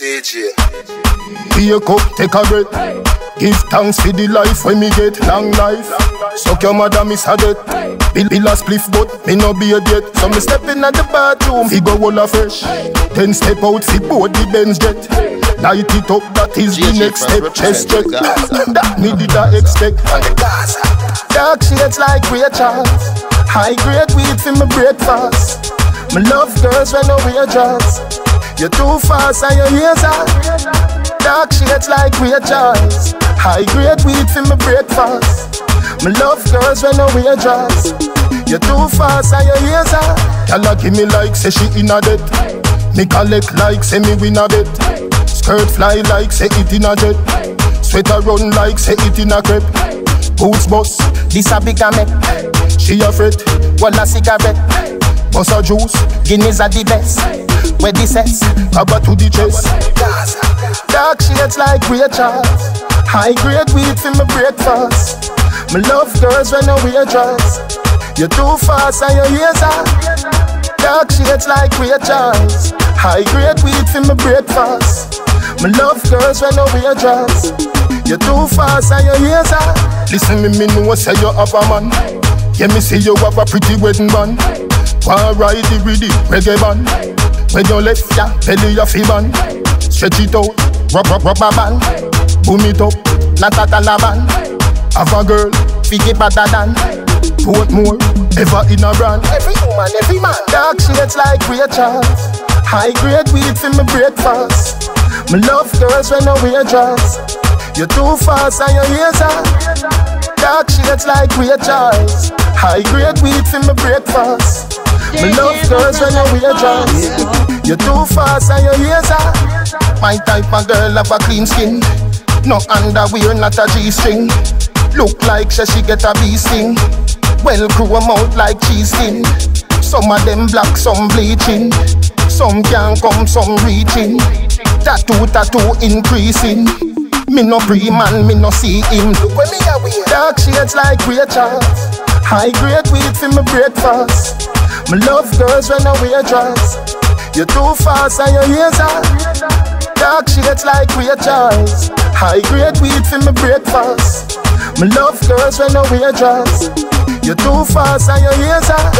DJ. Wake up, take a breath. Give thanks for the life when me get long life. Suck your mother, miss a death. Bill, bill a spliff, but me no be a date. So me step in at the bathroom, fi go all a fresh. Then step out, fi board the Benz jet. Light it up, that is the next step. Chest check, represent that me did I expect. On the Gaza. Dark shades like Ray Charles. High grade weed for my breakfast. Me love girls when no wear drugs. You're too fast and your ears are. Dark shades like Ray Charles. High grade weed for my breakfast. My love girls when no wear drugs. You're too fast and your ears are. Gyal give me like say she in a debt. Me collect like say me win a bet. Skirt fly like say it in a jet. Sweater run like say it in a crepe. Boots bus, this a big make. She afraid, well a cigarette. Bust a juice, Guinness are the best. Where the sex, cover to the chest. Dark shades like Ray Charles. High grade weed for my breakfast. Me love girls when I wear dress. You're too fast and your ears are. Dark shades like Ray Charles. High grade weed for my breakfast. Me love girls when I wear dress. You're too fast and your ears are. Listen me, me know say you have a man. Yeah, me see you have a pretty wedding band. Wanna ride the reggae band. When you left ya, belly ya fi band. Stretch it out, rub rub rubber band. Boom it up, la ta ta la band. Have a girl, figgy better than. Put more, ever in a brand. Every woman, every man. Dark shades like Ray Charles. High grade weed for my breakfast. Me love girls when I wear dress. You're too fast and your ears are. Dark shades like Ray Charles. High grade weed for my breakfast. Me love girls when I wear dress. You're too fast and your ears are. My type of girl have a clean skin. No underwear, not a G-string. Look like she, she get a bee sting. Well crew 'em out like cheese tin. Some of them black, some bleaching. Some can come, some reaching. Tattoo, tattoo increasing. Me no pre man, me no see him. Look when me a wear. Dark shades like Ray Charles. High grade weed for my breakfast. Me love girls when I wear dress. You're too fast and your ears are. Dark shades like Ray Charles. High grade weed for my breakfast. Me love girls when I wear dress. You're too fast and your ears are.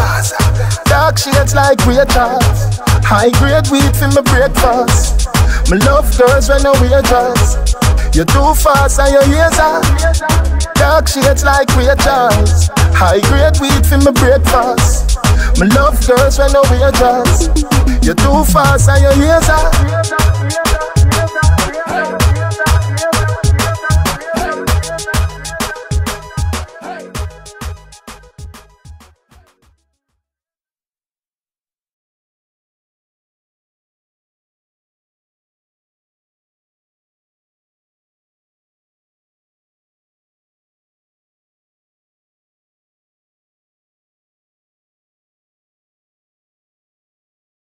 Dark shades like Ray Charles. High grade weed for my breakfast. Me love girls when I wear dress. You're too fast and your ears are. Dark shades like Ray Charles. High grade weed for my breakfast. Me love girls when I wear dress. You're too fast and your ears are.